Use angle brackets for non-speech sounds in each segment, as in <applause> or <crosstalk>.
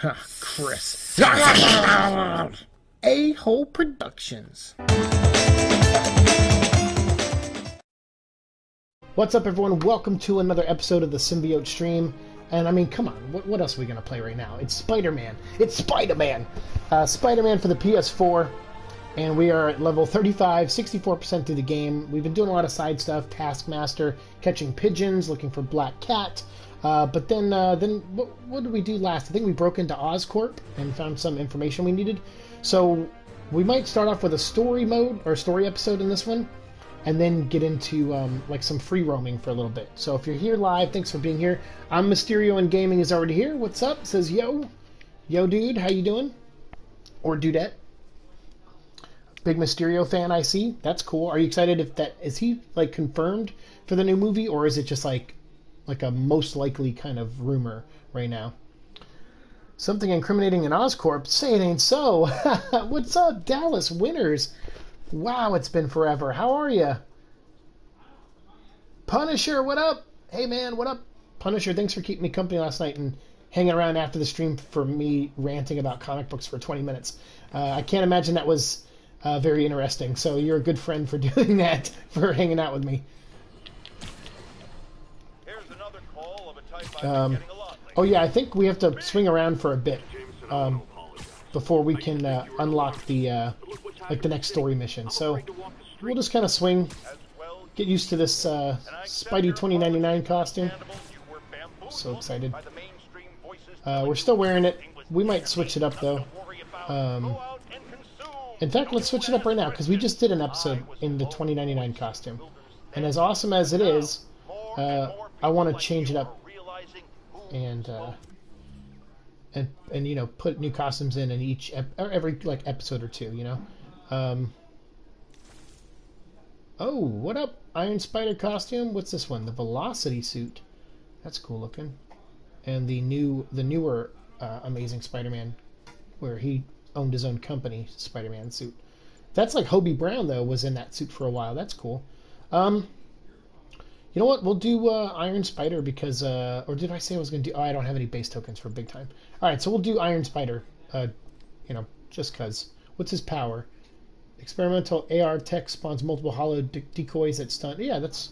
Huh, Chris. <laughs> A Hole Productions. What's up, everyone? Welcome to another episode of the Symbiote Stream. And I mean, come on, what, what else are we going to play right now? It's Spider Man. It's Spider Man! Uh, Spider Man for the PS4. And we are at level 35, 64% through the game. We've been doing a lot of side stuff Taskmaster, catching pigeons, looking for Black Cat. Uh, but then, uh, then what, what, did we do last? I think we broke into Oscorp and found some information we needed. So we might start off with a story mode or story episode in this one, and then get into um, like some free roaming for a little bit. So if you're here live, thanks for being here. I'm Mysterio and Gaming is already here. What's up? Says yo, yo, dude, how you doing? Or dudette? Big Mysterio fan, I see. That's cool. Are you excited? If that is he like confirmed for the new movie, or is it just like like a most likely kind of rumor right now. Something incriminating in Oscorp? Say it ain't so. <laughs> What's up, Dallas Winners? Wow, it's been forever. How are you? Punisher, what up? Hey man, what up? Punisher, thanks for keeping me company last night and hanging around after the stream for me ranting about comic books for 20 minutes. Uh, I can't imagine that was uh, very interesting. So you're a good friend for <laughs> doing that, for hanging out with me. Um, oh yeah, I think we have to swing around for a bit um, before we can uh, unlock the uh, like the next story mission. So we'll just kind of swing, get used to this uh, Spidey 2099 costume. So excited. Uh, we're still wearing it. We might switch it up though. Um, in fact, let's switch it up right now because we just did an episode in the 2099 costume, and as awesome as it is, uh, I want to change it up and uh, and and you know put new costumes in in each ep- every like episode or two. You know. Um, oh, what up, Iron Spider costume? What's this one? The Velocity suit. That's cool looking. And the new the newer uh, Amazing Spider-Man, where he owned his own company, Spider-Man suit. That's like Hobie Brown though was in that suit for a while. That's cool. Um, you know what? We'll do uh, Iron Spider because, uh, or did I say I was going to do? Oh, I don't have any base tokens for big time. All right, so we'll do Iron Spider. Uh, you know, just cause. What's his power? Experimental AR tech spawns multiple hollow de decoys that stun. Yeah, that's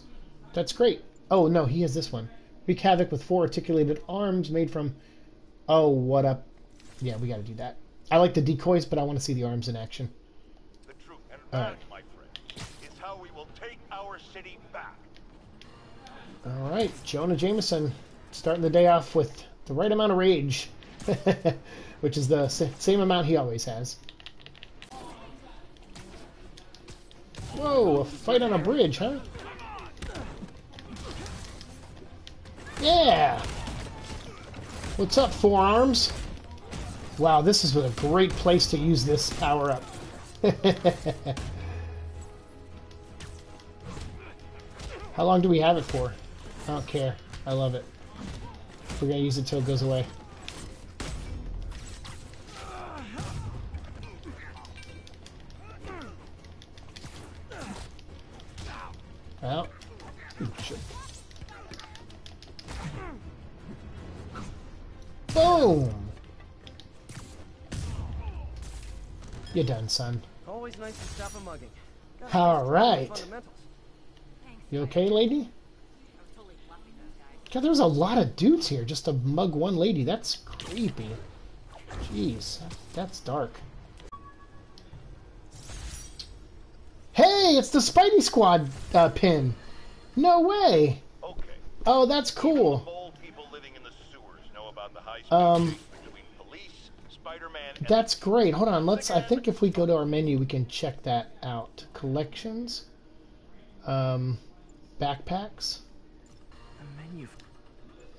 that's great. Oh no, he has this one. Wreak havoc with four articulated arms made from. Oh, what up? Yeah, we got to do that. I like the decoys, but I want to see the arms in action. The truth and that, right. my friend, is how we will take our city back. All right, Jonah Jameson starting the day off with the right amount of rage, <laughs> which is the same amount he always has. Whoa, a fight on a bridge, huh? Yeah! What's up, forearms? Wow, this is a great place to use this power-up. <laughs> How long do we have it for? I don't care. I love it. We're gonna use it till it goes away. Well, Boom! You're done, son. Always nice to stop a mugging. All right. You okay, lady? God, there's a lot of dudes here just to mug one lady. That's creepy. Jeez, that's dark. Hey, it's the Spidey Squad uh, pin. No way. Okay. Oh, that's cool. Um, that's great. Hold on. Let's. I think if we go to our menu, we can check that out. Collections. Um, backpacks.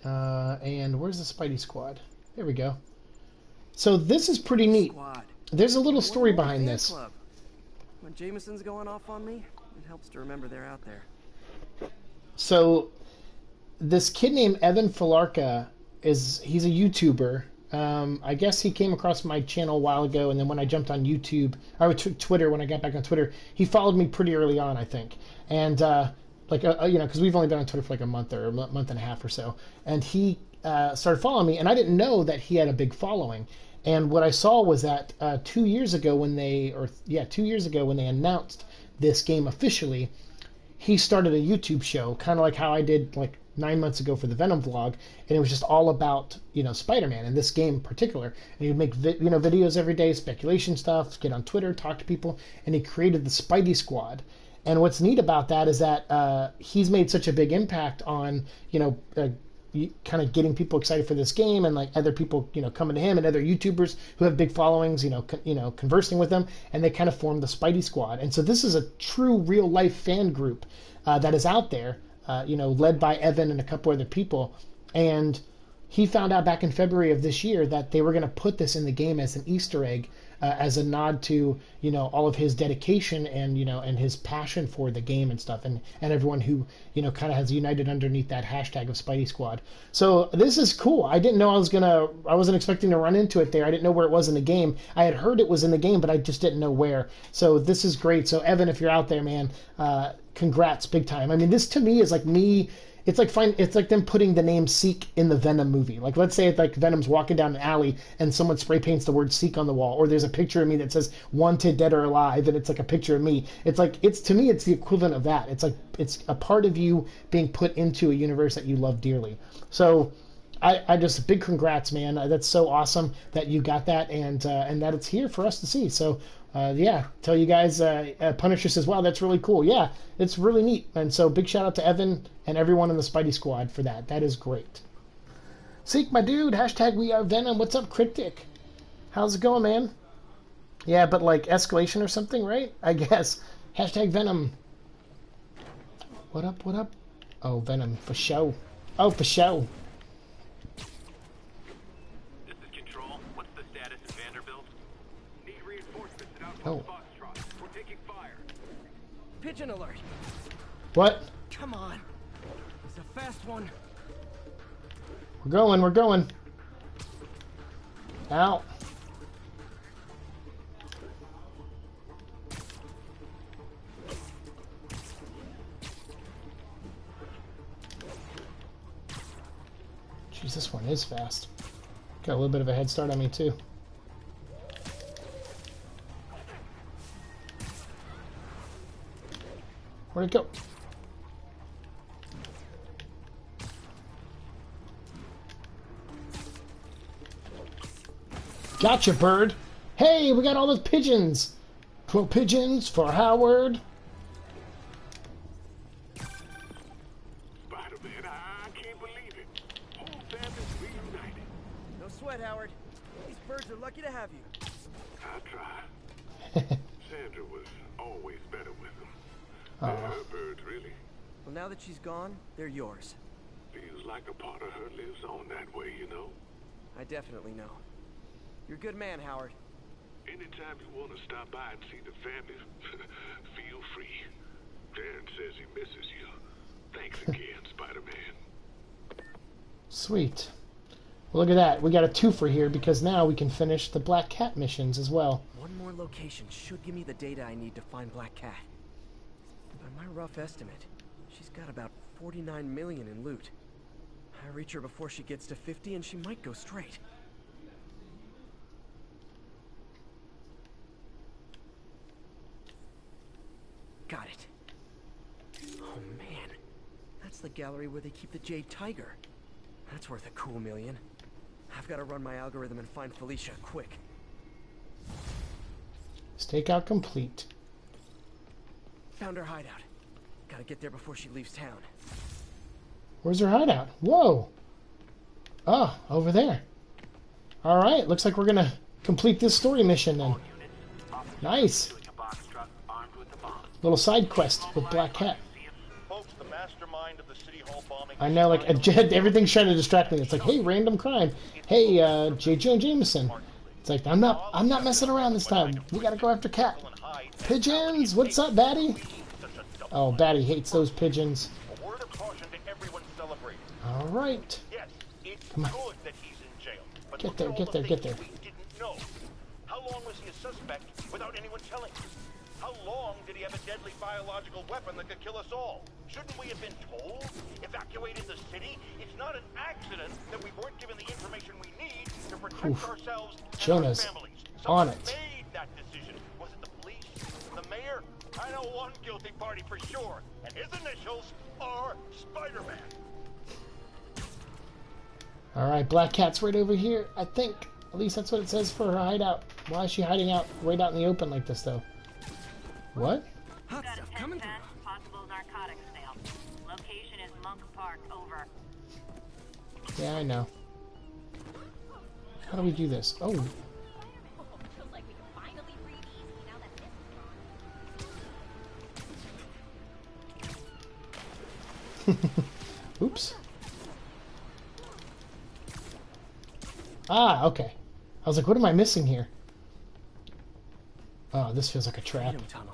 Uh, and where's the Spidey Squad? There we go. So this is pretty neat. There's a little story behind this. When Jameson's going off on me, it helps to remember they're out there. So this kid named Evan Filarca is he's a YouTuber. Um, I guess he came across my channel a while ago, and then when I jumped on YouTube, I or Twitter, when I got back on Twitter, he followed me pretty early on, I think. And uh, like uh, uh, you know because we've only been on twitter for like a month or a month and a half or so and he uh, started following me, and I didn't know that he had a big following. And what I saw was that uh, two years ago, when they, or yeah, two years ago when they announced this game officially, he started a YouTube show, kind of like how I did like nine months ago for the Venom vlog, and it was just all about you know Spider-Man and this game in particular. And he would make vi- you know videos every day, speculation stuff, get on Twitter, talk to people, and he created the Spidey Squad. And what's neat about that is that uh, he's made such a big impact on you know. Uh, kind of getting people excited for this game and like other people you know coming to him and other youtubers who have big followings you know you know conversing with them and they kind of form the spidey squad and so this is a true real life fan group uh, that is out there uh, you know led by evan and a couple other people and he found out back in february of this year that they were going to put this in the game as an easter egg uh, as a nod to you know all of his dedication and you know and his passion for the game and stuff and and everyone who you know kind of has united underneath that hashtag of Spidey Squad. So this is cool. I didn't know I was gonna I wasn't expecting to run into it there. I didn't know where it was in the game. I had heard it was in the game, but I just didn't know where. So this is great. So Evan, if you're out there, man, uh, congrats, big time. I mean, this to me is like me it's like fine it's like them putting the name Siike in the venom movie like let's say it's like venom's walking down an alley and someone spray paints the word Siike on the wall or there's a picture of me that says wanted dead or alive and it's like a picture of me it's like it's to me it's the equivalent of that it's like it's a part of you being put into a universe that you love dearly so I, I just big congrats, man. That's so awesome that you got that and uh, and that it's here for us to see. So uh, yeah, tell you guys, uh, uh, Punisher says, wow, that's really cool. Yeah, it's really neat. And so big shout out to Evan and everyone in the Spidey Squad for that. That is great. Siike, my dude, hashtag we are Venom. What's up, Cryptic? How's it going, man? Yeah, but like escalation or something, right? I <laughs> guess. Hashtag Venom. What up, what up? Oh, Venom, for show. Oh, for show. This is Control. What's the status of Vanderbilt? Need reinforcements at Oh. Outpost Foxtrot. We're taking fire. Pigeon alert! What? Come on! It's a fast one. We're going, we're going. Out. Jeez, this one is fast. Got a little bit of a head start on me, too. Where'd it go? Gotcha, bird. Hey, we got all those pigeons. Twelve pigeons for Howard. Spider-Man, I, I can't believe it. Whole family's reunited. No sweat, Howard. These birds are lucky to have you. I tried. Sandra was always better with them. They're her birds, really. Well, now that she's gone, they're yours. Feels like a part of her lives on that way, you know? I definitely know. You're a good man, Howard. Anytime you want to stop by and see the family, <laughs> feel free. Dan says he misses you. Thanks <laughs> again, Spider-Man. Sweet. Well, look at that. We got a twofer here because now we can finish the Black Cat missions as well. One more location should give me the data I need to find Black Cat. By my rough estimate, she's got about 49 million in loot. I reach her before she gets to 50 and she might go straight. Got it. Oh man, that's the gallery where they keep the Jade Tiger. That's worth a cool million. I've got to run my algorithm and find Felicia quick. Stakeout complete. Found her hideout. Gotta get there before she leaves town. Where's her hideout? Whoa. Oh, over there. All right. Looks like we're gonna complete this story mission then. Nice. Doing a box truck armed with a bomb. Little side quest with Black Cat. Folks, the mastermind of the City Hall bombing... I know, like <laughs> everything's trying to distract me. It's like, hey, random crime. Hey, uh, J. Jonah Jameson. It's like I'm not, I'm not messing around this time. We gotta go after Cat. Pigeons, what's up, Batty? Oh, Batty hates those pigeons. All right. Yes, it's on. good that he's in jail. But Get there, get the there, get there. We didn't know. How long was he a suspect without anyone telling us? How long did he have a deadly biological weapon that could kill us all? Shouldn't we have been told? Evacuated the city? It's not an accident that we weren't given the information we need to protect Oof. ourselves and Jonas, our families. on Someone it. made that decision. Was it the police? The mayor? I know one guilty party for sure, and his initials are Spider-Man. Alright, Black Cat's right over here, I think. At least that's what it says for her hideout. Why is she hiding out right out in the open like this, though? What? Hot Got a stuff coming through. possible narcotics sale. Location is Monk Park, over. Yeah, I know. How do we do this? Oh, <laughs> Feels like we can finally breathe easy now that this is gone. oops. Ah, okay. I was like, what am I missing here? Oh, this feels like a trap. Freedom Tunnel.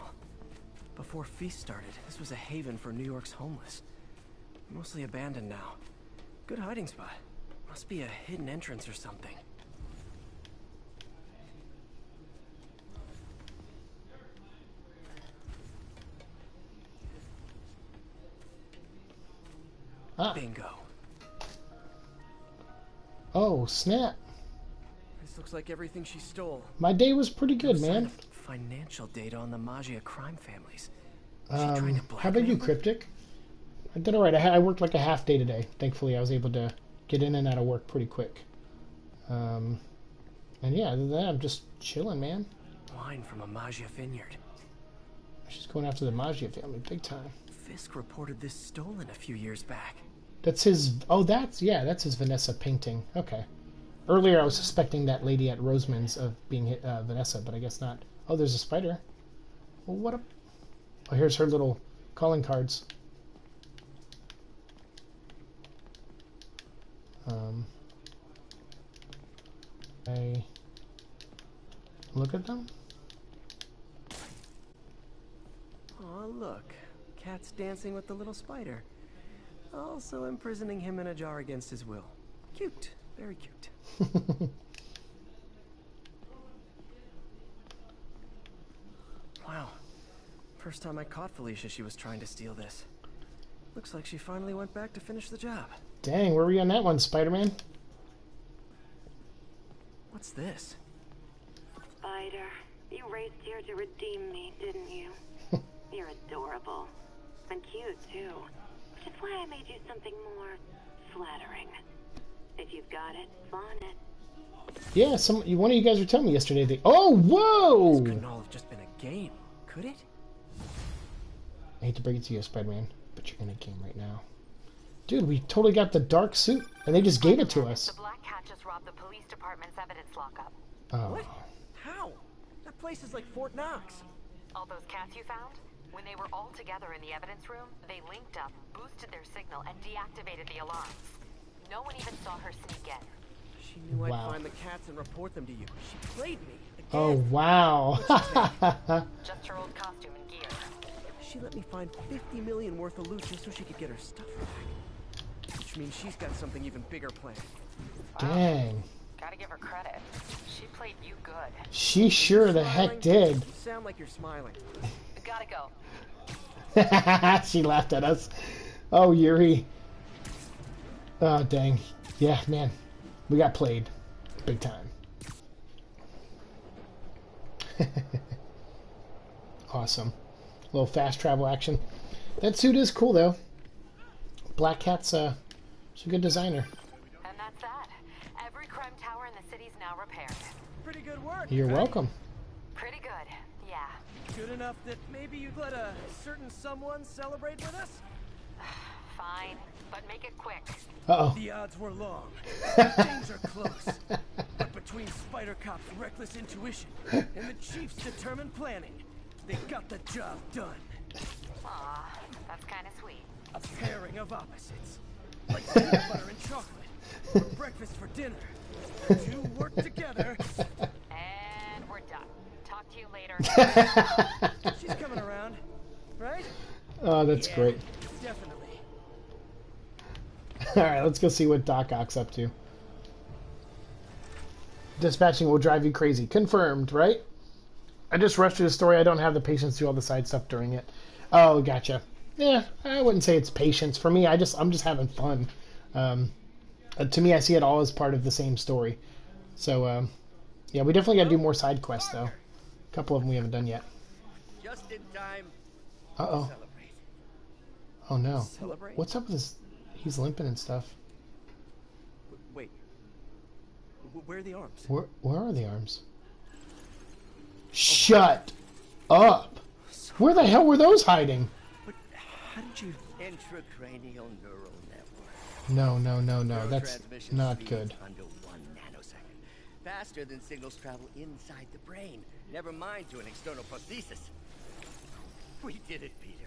Before Feast started, this was a haven for New York's homeless. Mostly abandoned now. Good hiding spot. Must be a hidden entrance or something. Ah, Bingo. oh, snap. This looks like everything she stole. My day was pretty good, man. Financial data on the Maggia crime families. Is she trying Um, how about you. Cryptic? I did alright. I, had- I worked like a half day today. Thankfully, I was able to get in and out of work pretty quick. Um, and yeah, other than that, I'm just chilling, man. Wine from a Maggia vineyard. She's going after the Maggia family big time. Fisk reported this stolen a few years back. That's his. Oh, that's yeah. That's his Vanessa painting. Okay. Earlier, I was suspecting that lady at Roseman's of being uh, Vanessa, but I guess not. Oh, there's a spider. Well, what a. Oh, here's her little calling cards. Um. I look at them. Oh, look. Cat's dancing with the little spider. Also imprisoning him in a jar against his will. Cute. Very cute. <laughs> wow. First time I caught Felicia, she was trying to steal this. Looks like she finally went back to finish the job. Dang, where were you on that one, Spider-Man? What's this? Spider, you raced here to redeem me, didn't you? <laughs> You're adorable. And cute, too. Which is why I made you something more flattering. If you've got it, flaunt it. Yeah, some one of you guys were telling me yesterday. They, oh, whoa! Couldn't all have just been a game, could it? I hate to break it to you, Spider-Man, but you're in a game right now. Dude, we totally got the dark suit, and they just gave it to us. The Black Cat just robbed the police department's evidence lockup. Oh, What? How? That place is like Fort Knox. All those cats you found? When they were all together in the evidence room, they linked up, boosted their signal, and deactivated the alarms. No one even saw her sneak in. She knew I'd Wow. find the cats and report them to you. She played me. Again. oh, wow! <laughs> Just her old costume and gear. She let me find 50 million worth of loot just so she could get her stuff back. Which means she's got something even bigger planned. Dang, Gotta give her credit. She played you good. she sure the heck did. You sound like you're smiling. Gotta go. <laughs> she laughed at us. Oh, Yuri. Oh, dang. Yeah, man, we got played, big time. awesome. A little fast travel action. That suit is cool though. Black Cat's uh, she's a good designer. And that's that. Every crime tower in the city's now repaired. Pretty good work. You're right? welcome. Pretty good. Yeah. Good enough that maybe you'd let a certain someone celebrate with us? Fine. But make it quick. Uh oh. The odds were long. The <laughs> things are close. But between Spider Cop's reckless intuition and the Chief's determined planning, they got the job done. Aw, that's kind of sweet. A pairing of opposites. Like peanut butter and chocolate. For breakfast for dinner. The two work together. And we're done. Talk to you later. <laughs> She's coming around. Right? Oh, that's Yeah, great. Definitely. <laughs> All right, let's go see what Doc Ock's up to. Dispatching will drive you crazy. Confirmed, right? I just rushed through the story. I don't have the patience to do all the side stuff during it. Oh, gotcha. Yeah, I wouldn't say it's patience for me. I just I'm just having fun. Um, uh, to me, I see it all as part of the same story. So um, yeah, we definitely got to do more side quests though. A couple of them we haven't done yet. Just in time. Uh oh. Oh no. Celebrate? What's up with this? He's limping and stuff. Wait. Where are the arms? Where where are the arms? Shut up! Where the hell were those hiding? But how did you... Intracranial neural network. No, no, no, no. That's not good. Under one nanosecond. Faster than signals travel inside the brain. Never mind to an external prosthesis. We did it, Peter.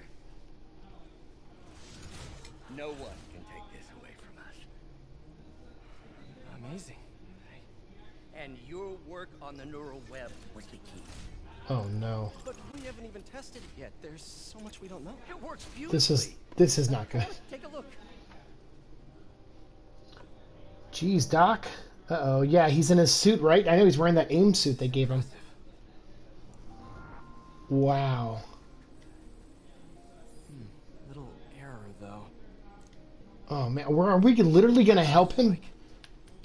No one can take this away from us. Amazing. And your work on the neural web was the key. Oh no. But we haven't even tested it yet. There's so much we don't know. It works beautifully. This is this is not good. Take a look. Jeez, Doc. Uh oh. Yeah, he's in his suit, right? I know he's wearing that AIM suit they gave him. Wow. Little error, though. Oh man, Where are we literally gonna help him?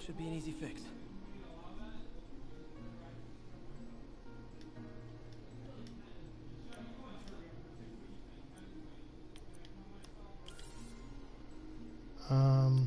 Should be an easy fix. Um.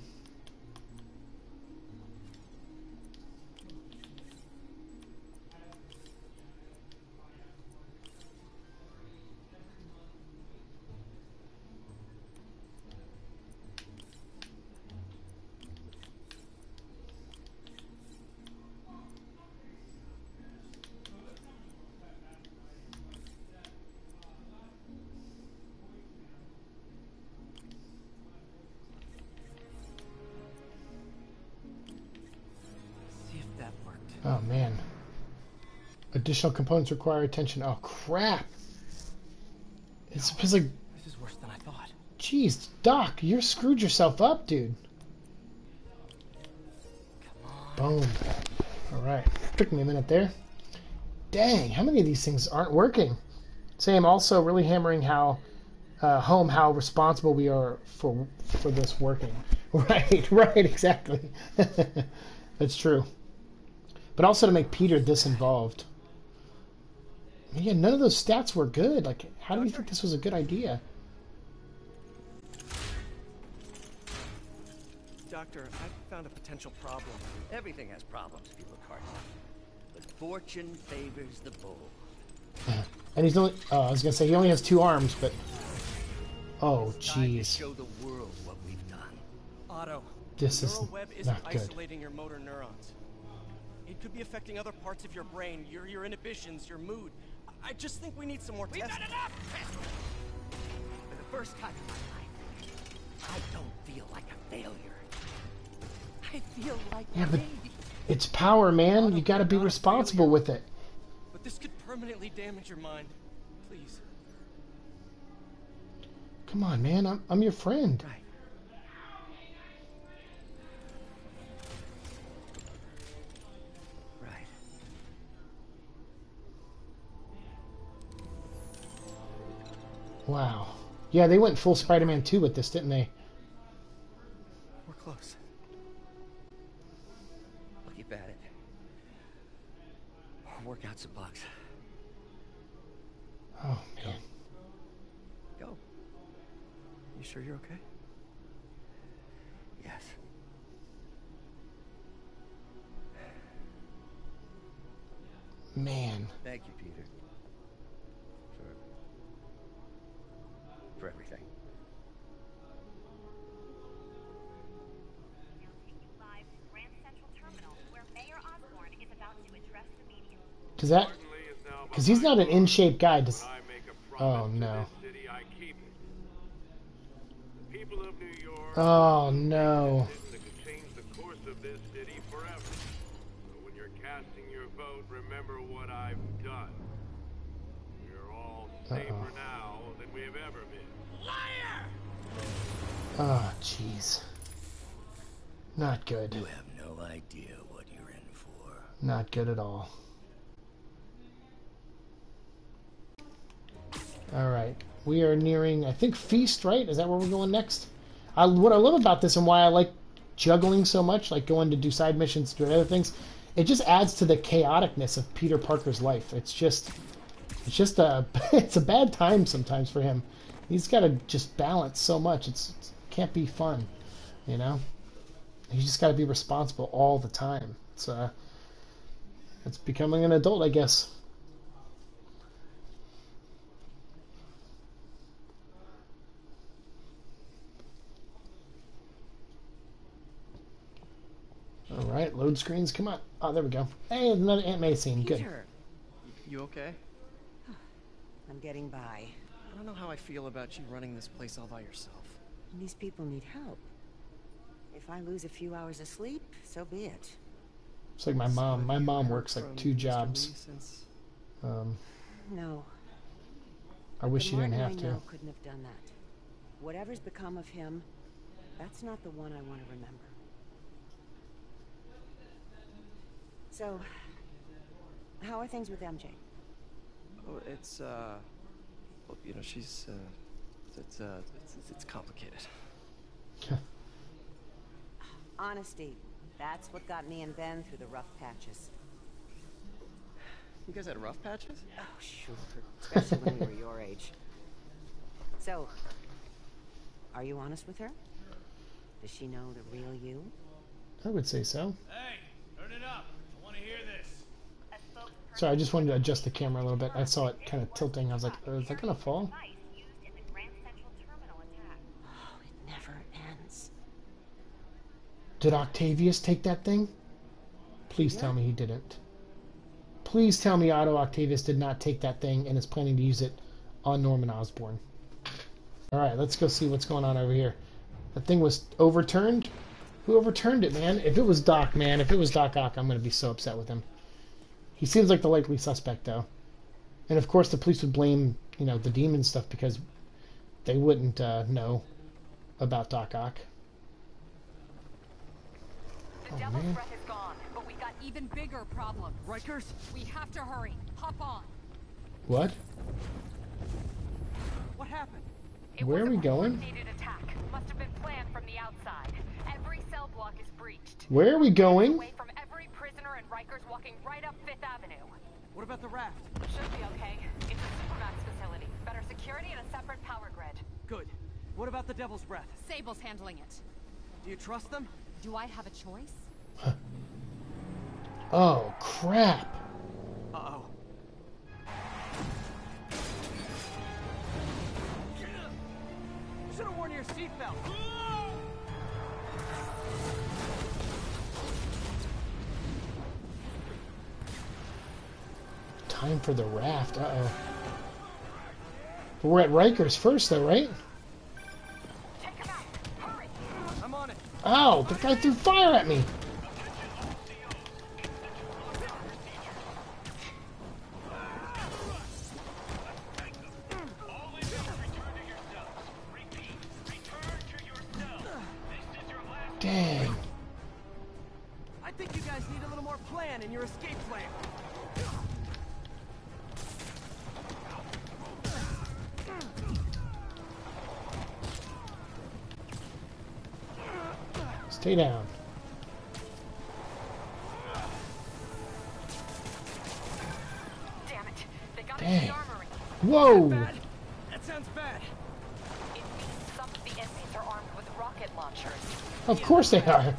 Additional components require attention. Oh crap. It's, it's like, This is worse than I thought. jeez, Doc, you're screwed yourself up, dude. Boom. All right. Took me a minute there. Dang, how many of these things aren't working? Same. Also, really hammering how uh, home how responsible we are for for this working. <laughs> Right. Right. Exactly. <laughs> That's true. But also to make Peter this involved. Yeah, none of those stats were good. Like, how do you think this was a good idea? Doctor, I found a potential problem. Everything has problems if you look hard enough. But fortune favors the bold. <laughs> And he's only. Oh, I was gonna say he only has two arms, but. Oh, jeez. show the world what we've done. Otto, This is neural web isn't not good. isolating your motor neurons. It could be affecting other parts of your brain, your your inhibitions, your mood. I I just think we need some more We've testing. got enough! For the first time in my life, I don't feel like a failure. I feel like Yeah, but- It's power, man. You gotta be responsible with it. But this could permanently damage your mind. Please. Come on, man. I'm, I'm your friend. Right. Right. Wow. Yeah, they went full Spider-Man 2 with this, didn't they? Does that? Because he's not an in-shape guy. Does? I make a Oh no. to this city, I keep it. The people of New York Oh no. decision that could change the course of this city forever. So when you're casting your vote, remember what I've done. We're all safer Uh-oh. now than we have ever been. Oh jeez. Not good. You have no idea what you're in for. Not good at all. All right, we are nearing. I think feast. Right? Is that where we're going next? I, what I love about this and why I like juggling so much, like going to do side missions, do other things, it just adds to the chaoticness of Peter Parker's life. It's just, it's just a, <laughs> it's a bad time sometimes for him. He's got to just balance so much. It's, it can't be fun, you know. He's just got to be responsible all the time. It's uh, it's becoming an adult, I guess. All right, load screens. Come on. Oh, there we go. Hey, another Aunt May scene. Good. Peter, you okay? <sighs> I'm getting by. I don't know how I feel about you running this place all by yourself. These people need help. If I lose a few hours of sleep, so be it. It's like my mom. My mom works like two jobs. Since Um, No. I wish the she didn't have I to. couldn't have done that. Whatever's become of him, that's not the one I want to remember. So, how are things with MJ? oh, it's uh, well, you know, she's uh, it's uh, it's, it's- it's complicated. <laughs> Honesty. That's what got me and Ben through the rough patches. You guys had rough patches? Oh, sure. Especially when we were your age. So, are you honest with her? Does she know the real you? I would say so. Hey, turn it up. I want to hear this. A spokesperson Sorry, I just wanted to adjust the camera a little bit. I saw it kind of tilting. I was like, oh, is that gonna fall? device used in the Grand Central Terminal attack. Oh, it never ends. Did Octavius take that thing? Please tell me he didn't. Please tell me Otto Octavius did not take that thing and is planning to use it on Norman Osborn. All right, let's go see what's going on over here. The thing was overturned. Who overturned it, man? If it was Doc, man, if it was Doc Ock, I'm going to be so upset with him. He seems like the likely suspect, though. And of course, the police would blame, you know, the demon stuff because they wouldn't uh, know about Doc Ock. The Oh, Devil's man. Breath is gone, but we got Even bigger problem. Rikers? We have to hurry. Hop on. What? What happened? It Where are we going? attack. Must have been planned from the outside. Every cell block is breached. Where are we going? And Rikers walking right up Fifth Avenue. What about the raft? Should be okay. It's a Supermax facility. Better security and a separate power grid. Good. What about the Devil's Breath? Sable's handling it. Do you trust them? Do I have a choice? Oh, crap. Uh-oh. Should have worn your seatbelt. Time for the raft. Uh oh. But we're at Rikers first, though, right? Ow! The guy threw fire at me! Dang. I think you guys need a little more plan in your escape plan. Stay down. Damn it. They got Dang. in the armory. Whoa! Bad. That sounds bad. It means some of the inmates are armed with rocket launchers. Of course they are.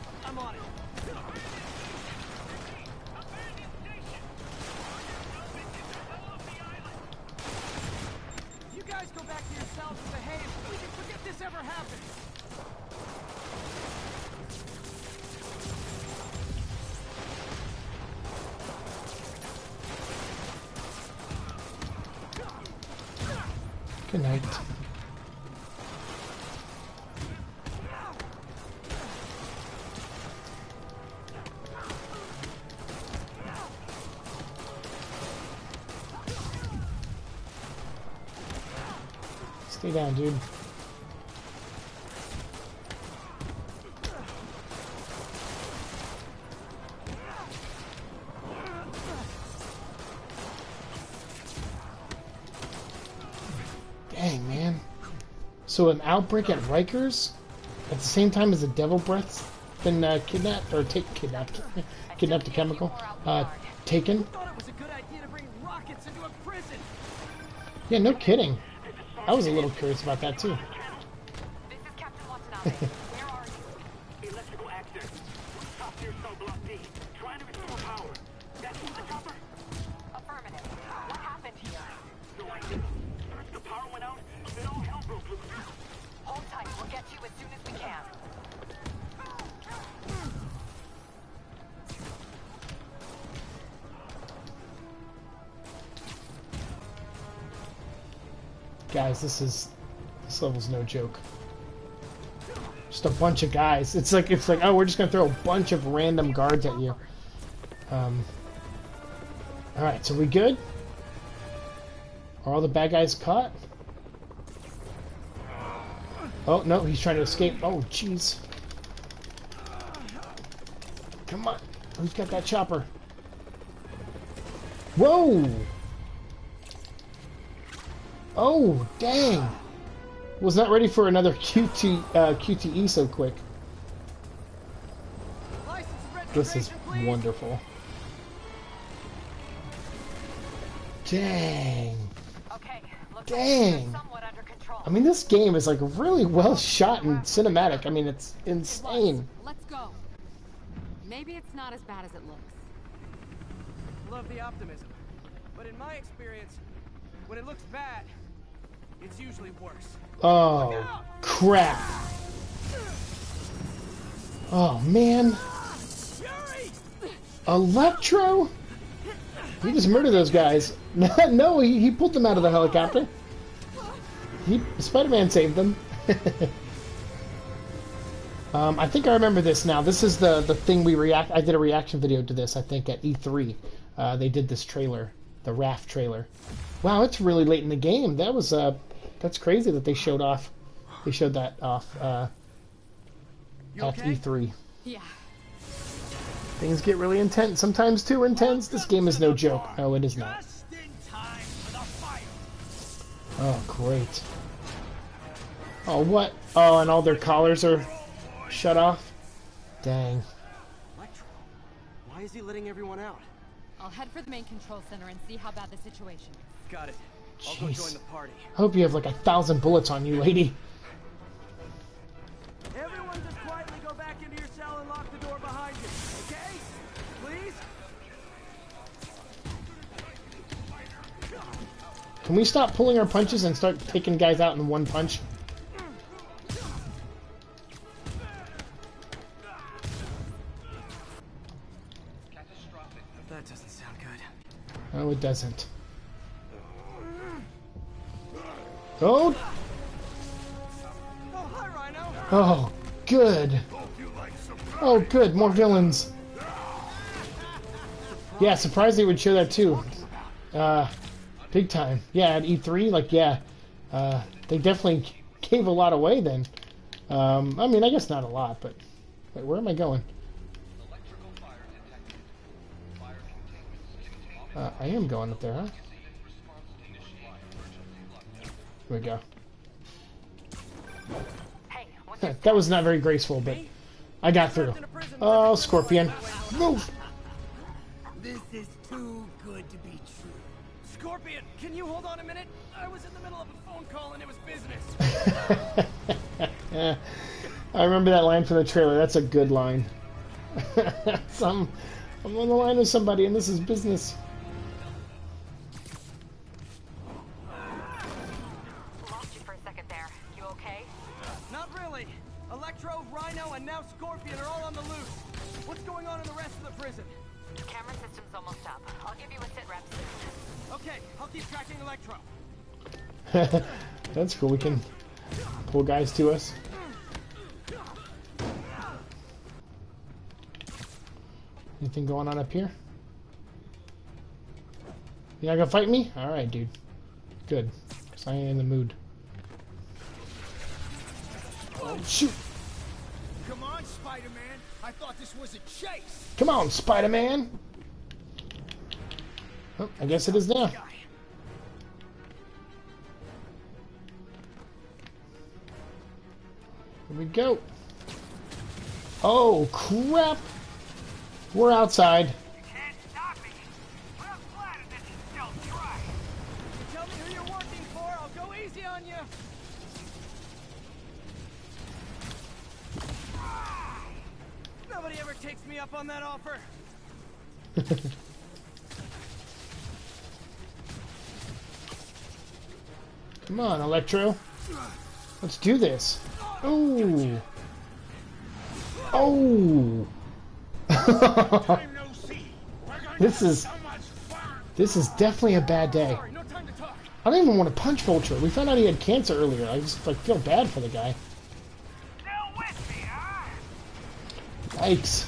Stay down, dude. Dang, man. So an outbreak at Rikers at the same time as the Devil Breath's been uh, kidnapped or take kidnapped, <laughs> kidnapped a chemical, uh, taken. thought it was a good idea to bring rockets into a prison. Yeah, no kidding. I was a little curious about that too. <laughs> this is this level's no joke. Just a bunch of guys. It's like it's like oh, we're just gonna throw a bunch of random guards at you. Um. All right, so we good? Are all the bad guys caught? Oh no, he's trying to escape. Oh jeez. Come on, who's got that chopper? Whoa! Oh, dang. Was not ready for another <laughs> QT, uh, QTE so quick. This is wonderful. Dang. Okay. Dang. like we're somewhat under control. I mean, this game is like really well shot and cinematic. I mean, it's insane. Let's go. Maybe it's not as bad as it looks. Love the optimism. But in my experience, when it looks bad, it's usually worse. Oh, crap. Oh, man. Electro? He just murdered those guys. <laughs> no, he, he pulled them out of the helicopter. He Spider-Man saved them. <laughs> um, I think I remember this now. This is the the thing we react. I did a reaction video to this. I think at E3, uh, they did this trailer, the Raft trailer. Wow, it's really late in the game. That was uh, that's crazy that they showed off. They showed that off uh, You at okay? E3. Yeah. Things get really intense. Sometimes too intense. This game is no joke. No, it is not. Just in time for the fire. Oh, great. Oh, what? Oh, and all their collars are shut off? Dang. Why is he letting everyone out? I'll head for the main control center and see how bad the situation is. Got it. I'll go Jeez. join the party. I hope you have like a thousand bullets on you, lady. Everyone just quietly go back into your cell and lock the door behind you, okay? Please? Can we stop pulling our punches and start taking guys out in one punch? That doesn't sound good. No, it doesn't. Oh, Oh, oh, good. Oh, good. More villains. Yeah, surprised they would show that too. Uh, big time. Yeah, at E3, like, yeah. Uh, they definitely <laughs> gave a lot away then. Um, I mean, I guess not a lot, but... Wait, where am I going? Uh, I am going up there, huh? Here we go. Hey, that was not very graceful, but I got through. Oh, Scorpion. Move! This is too good to be true. Scorpion, can you hold on a minute? I was in the middle of a phone call and it was business. <laughs> I remember that line from the trailer. That's a good line. <laughs> Some, I'm on the line with somebody, and this is business. <laughs> That's cool. We can pull guys to us. Anything going on up here? You not gonna fight me? Alright, dude. Good. Because I ain't in the mood. Oh, shoot! Come on, Spider-Man. I thought this was a chase. Come on, Spider-Man! Oh, I guess it is now. Here we go. Oh, crap. We're outside. <laughs> Come on, Electro. Let's do this. Oh. Oh. <laughs> this is this is definitely a bad day. I don't even want to punch Vulture. We found out he had cancer earlier. I just like feel bad for the guy. Yikes.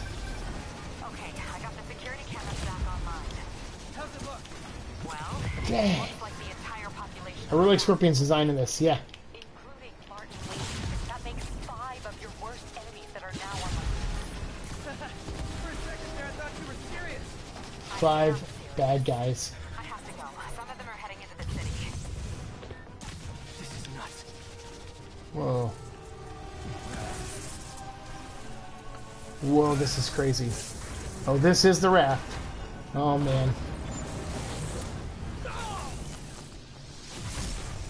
Okay, I got the security cameras back online. How's it look? Well, Dang. looks like the entire population, I really like Scorpion's design in this. Yeah. This is nuts. Whoa. Whoa, this is crazy. Oh, this is the raft. Oh, man.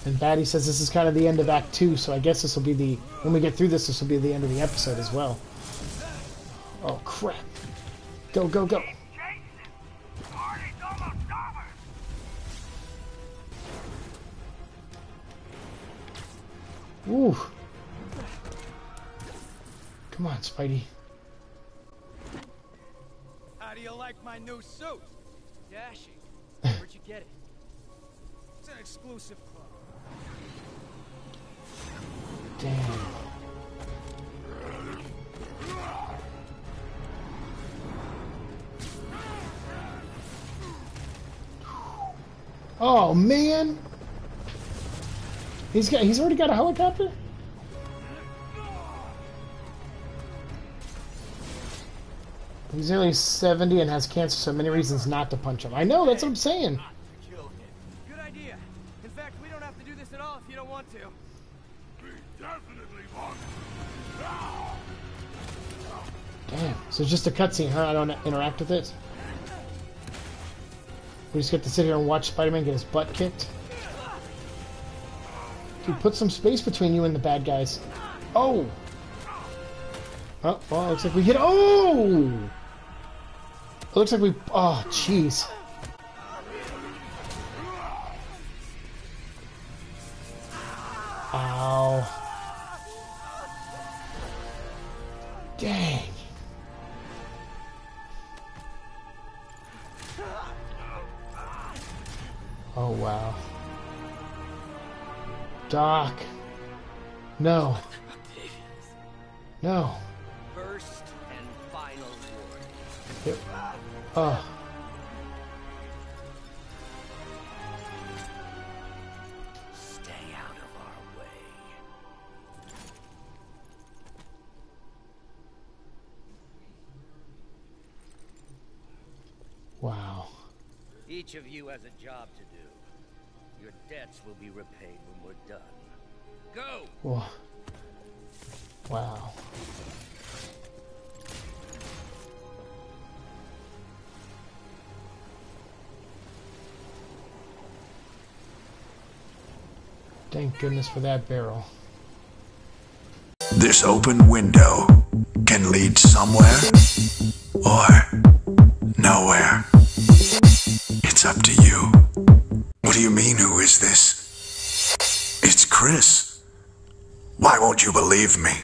And Batty says this is kind of the end of Act 2, so I guess this will be the... When we get through this, this will be the end of the episode as well. Oh, crap. Go, go, go. Ooh. Come on, Spidey. How do you like my new suit? Dashing. <laughs> Where'd you get it? It's an exclusive club. Damn. Oh man. He's got he's already got a helicopter? He's nearly 70 and has cancer, so many reasons not to punch him. I know, that's what I'm saying. Good idea. In fact, we don't have to do this at all if you don't want to. Damn. So it's just a cutscene, huh? I don't interact with it. We just get to sit here and watch Spider-Man get his butt kicked. Dude, put some space between you and the bad guys. Oh! Oh, well, looks like we hit. Oh! It looks like we. Oh, jeez. Doc. No. No. First and final warning. Yep. Oh. Stay out of our way. Wow. Each of you has a job to do. Your debts will be repaid when we're done. Go! Whoa. Wow. Thank goodness for that barrel. This open window can lead somewhere or nowhere. It's up to you. What do you mean, who is this? It's Chris. Won't you believe me?